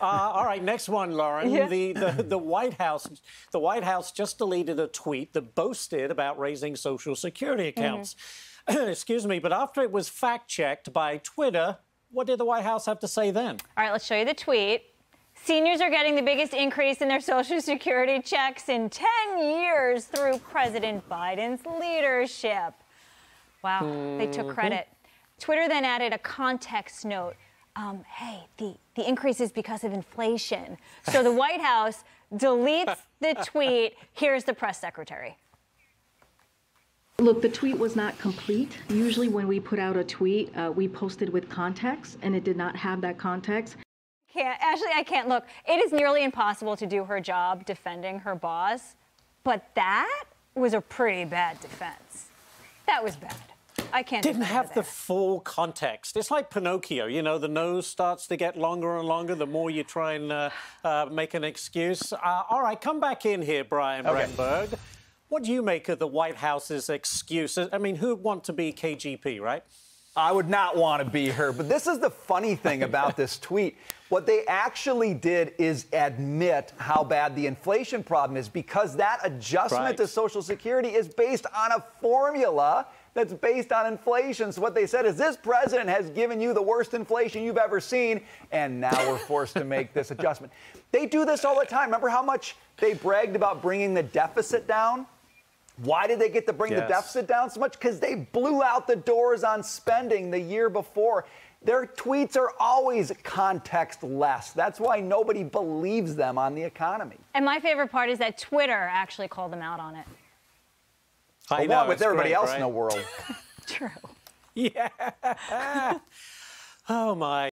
Uh, all right, next one, Lauren. Yeah. The, the the White House the White House just deleted a tweet that boasted about raising Social Security accounts. Excuse me, but after it was fact checked by Twitter, what did the White House have to say then? All right, let's show you the tweet. Seniors are getting the biggest increase in their Social Security checks in 10 years through President Biden's leadership. Wow, they took credit. Twitter then added a context note. Um, hey, the, the increase is because of inflation. So the White House deletes the tweet. Here's the press secretary. Look, the tweet was not complete. Usually, when we put out a tweet, uh, we posted with context, and it did not have that context. Can't, Ashley, I can't look. It is nearly impossible to do her job defending her boss, but that was a pretty bad defense. That was bad. I can't. Didn't defend her have the full context. It's like Pinocchio, you know, the nose starts to get longer and longer the more you try and uh, uh, make an excuse. Uh, all right, come back in here, Brian Okay. Brenberg. What do you make of the White House's excuses? I mean, who'd want to be KJP, right? I would not want to be her. But this is the funny thing about this tweet. What they actually did is admit how bad the inflation problem is because that adjustment Right. to Social Security is based on a formula that's based on inflation. So what they said is this president has given you the worst inflation you've ever seen, and now we're forced to make this adjustment. They do this all the time. Remember how much they bragged about bringing the deficit down? Why did they get to bring the deficit down so much? Because they blew out the doors on spending the year before. Their tweets are always context less. That's why nobody believes them on the economy. And my favorite part is that Twitter actually called them out on it. I Along know, with everybody great, else in the world. True. Yeah. oh, my.